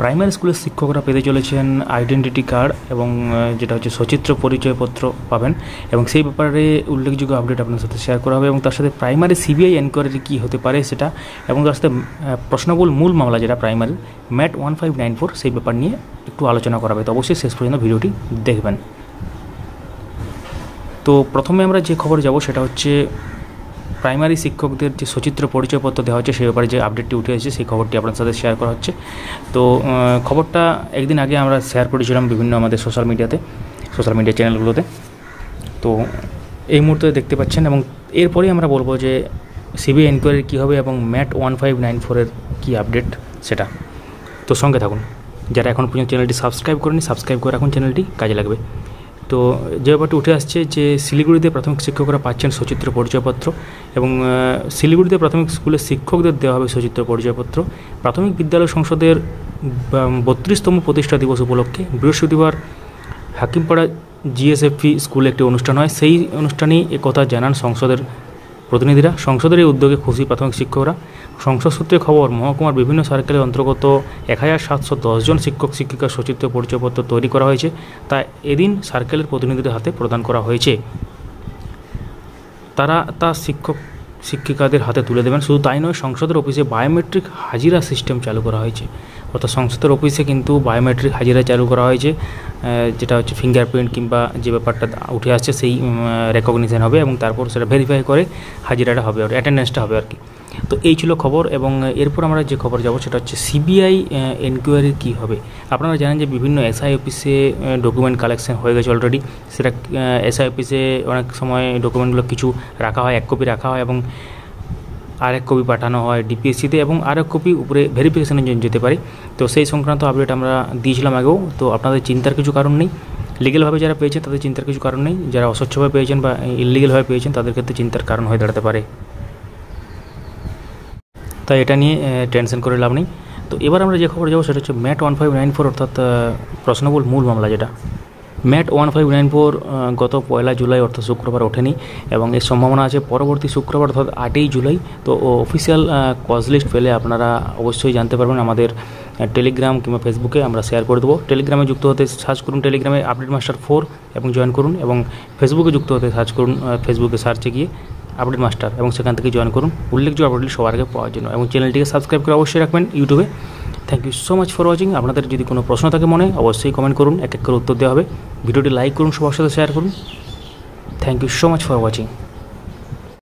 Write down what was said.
Primary স্কুলের শিক্ষকরা পেতে চলেছেন আইডেন্টিটি কার্ড এবং যেটা হচ্ছে সচিত্র পরিচয়পত্র পাবেন এবং সেই ব্যাপারে উল্লেখযোগ্য আপডেট আপনার সাথে শেয়ার করা হবে এবং তার সাথে প্রাইমারি সিবিআই এনকোয়ারি কী হতে পারে সেটা এবং তার সাথে প্রশ্নবুল মূল মামলা যেটা primary MAT one five nine four সেই ব্যাপার নিয়ে একটু আলোচনা করা হবে। তো অবশ্যই শেষ পর্যন্ত ভিডিওটি দেখবেন। তো প্রথমে আমরা যে খবর যাব সেটা হচ্ছে প্রাইমারি শিক্ষকদের যে সচিত্র পরিচয়পত্র দেওয়া হচ্ছে, সেই ব্যাপারে যে আপডেটটি উঠে এসেছে, সেই খবরটি আপনার সাথে শেয়ার করা হচ্ছে। তো খবরটা একদিন আগে আমরা শেয়ার করেছিলাম বিভিন্ন আমাদের সোশ্যাল মিডিয়াতে সোশ্যাল মিডিয়া চ্যানেলগুলোতে তো, এই মুহূর্তে দেখতে পাচ্ছেন এবং এরপরেই আমরা বলব যে সিবিআই এনকোয়ারি কী হবে এবং ম্যাট ওয়ান ফাইভ নাইন ফোরের কী আপডেট সেটা। তো সঙ্গে থাকুন। যারা এখন পর্যন্ত চ্যানেলটি সাবস্ক্রাইব করেনি সাবস্ক্রাইব করে রাখুন চ্যানেলটি কাজে লাগবে। তো যে ব্যাপারটি উঠে আসছে যে শিলিগুড়িতে প্রাথমিক শিক্ষকরা পাচ্ছেন সচিত্র পরিচয়পত্র এবং শিলিগুড়িতে প্রাথমিক স্কুলের শিক্ষকদের দেওয়া হবে সচিত্র পরিচয়পত্র। প্রাথমিক বিদ্যালয় সংসদের বত্রিশতম প্রতিষ্ঠা দিবস উপলক্ষে বৃহস্পতিবার হাকিমপাড়া জিএসএফপি স্কুলে একটি অনুষ্ঠান হয়। সেই অনুষ্ঠানেই একথা জানান সংসদের প্রতিনিধিরা, সংসদের এই উদ্যোগে খুশি প্রাথমিক শিক্ষকরা, সংসদ সূত্রে খবর, মহকুমার বিভিন্ন সার্কেলের অন্তর্গত এক হাজার সাতশো দশজন শিক্ষক শিক্ষিকার সচিত্র পরিচয়পত্র তৈরি করা হয়েছে, তা এদিন সার্কেলের প্রতিনিধিদের হাতে প্রদান করা হয়েছে। তারা, তা শিক্ষক শিক্ষিকাদের হাতে তুলে দেবেন। শুধু তাই নয়, সংসদের অফিসে বায়োমেট্রিক হাজিরা সিস্টেম চালু করা হয়েছে। অর্থাৎ সংসদের অফিসে কিন্তু বায়োমেট্রিক হাজিরা চালু করা হয়েছে। যেটা হচ্ছে ফিঙ্গারপ্রিন্ট কিংবা যে ব্যাপারটা উঠে আসছে, সেই রেকগনিশন হবে এবং তারপর সেটা ভেরিফাই করে হাজিরাটা হবে আর অ্যাটেন্ডেন্সটা হবে আর কি। তো এই ছিল খবর এবং এরপর আমরা যে খবর যাব সেটা হচ্ছে সিবিআই এনকোয়ারি কী হবে? আপনারা জানেন যে বিভিন্ন এসআই অফিসে ডকুমেন্ট কালেকশন হয়ে গেছে অলরেডি সেটা এসআই অফিসে অনেক সময় ডকুমেন্টগুলো কিছু রাখা হয়, এক কপি রাখা হয় এবং আরেক কপি পাঠানো হয় ডিপিএসসিতে এবং আরেক কপি উপরে ভেরিফিকেশনের জন্য যেতে পারে। তো সেই সংক্রান্ত আপডেট আমরা দিয়েছিলাম আগেও। তো আপনাদের চিন্তার কিছু কারণ নেই। লিগেলভাবে যারা পেয়েছেন তাদের চিন্তার কিছু কারণ নেই। যারা অস্বচ্ছভাবে পেয়েছেন বা ইলিগেলভাবে পেয়েছেন তাদের ক্ষেত্রে চিন্তার কারণ হয়ে দাঁড়াতে পারে। তাই এটা নিয়ে টেনশন করে লাভ নেই। তো এবার আমরা যে খবর যাব সেটা হচ্ছে MAT one five nine four অর্থাৎ প্রশ্নবুল মূল মামলা যেটা। MAT one five nine four গত পয়লা জুলাই অর্থাৎ শুক্রবার ওঠেনি এবং এর সম্ভাবনা আছে পরবর্তী শুক্রবার অর্থাৎ আটই জুলাই। তো অফিসিয়াল কজ লিস্ট পেলে আপনারা অবশ্যই জানতে পারবেন। আমাদের টেলিগ্রাম কিংবা ফেসবুকে আমরা শেয়ার করে দেবো। টেলিগ্রামে যুক্ত হতে সার্চ করুন টেলিগ্রামে আপডেট মাস্টার ফোর এবং জয়েন করুন এবং ফেসবুকে যুক্ত হতে সার্চ করুন ফেসবুকে সার্চে গিয়ে। আপডেট মাস্টার এবং সেখান থেকে জয়েন করুন। উল্লেখযোগ্য আপডেটগুলি সবার আগে পাওয়ার জন্য এবং চ্যানেলটিকে সাবস্ক্রাইব করে অবশ্যই রাখবেন ইউটিউবে thank you so much for watching আপনাদের যদি কোনো প্রশ্ন থাকে মনে, অবশ্যই কমেন্ট করুন, এক এক করে উত্তর দেওয়া হবে। ভিডিওটি লাইক করুন, সবার সাথে শেয়ার করুন। Thank you so much for watching